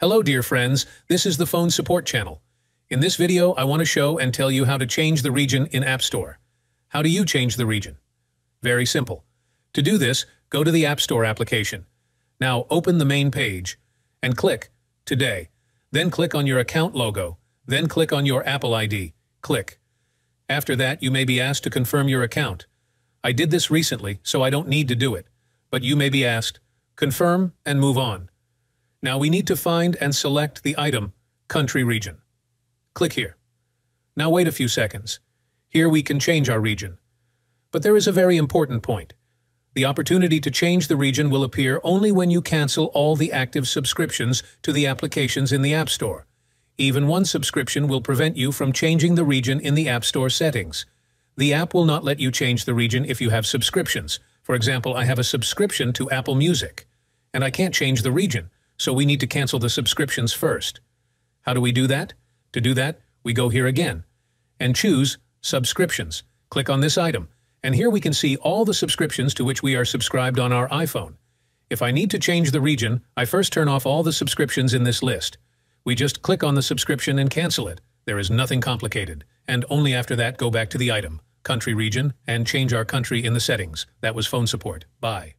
Hello dear friends, this is the phone support channel. In this video, I want to show and tell you how to change the region in App Store. How do you change the region? Very simple. To do this, go to the App Store application. Now open the main page and click Today. Then click on your account logo. Then click on your Apple ID. Click. After that, you may be asked to confirm your account. I did this recently, so I don't need to do it. But you may be asked, confirm and move on. Now we need to find and select the item, country region. Click here. Now wait a few seconds. Here we can change our region. But there is a very important point. The opportunity to change the region will appear only when you cancel all the active subscriptions to the applications in the App Store. Even one subscription will prevent you from changing the region in the App Store settings. The app will not let you change the region if you have subscriptions. For example, I have a subscription to Apple Music, and I can't change the region, so we need to cancel the subscriptions first. How do we do that? To do that, we go here again and choose Subscriptions. Click on this item, and here we can see all the subscriptions to which we are subscribed on our iPhone. If I need to change the region, I first turn off all the subscriptions in this list. We just click on the subscription and cancel it. There is nothing complicated. And only after that go back to the item, country region, and change our country in the settings. That was phone support. Bye.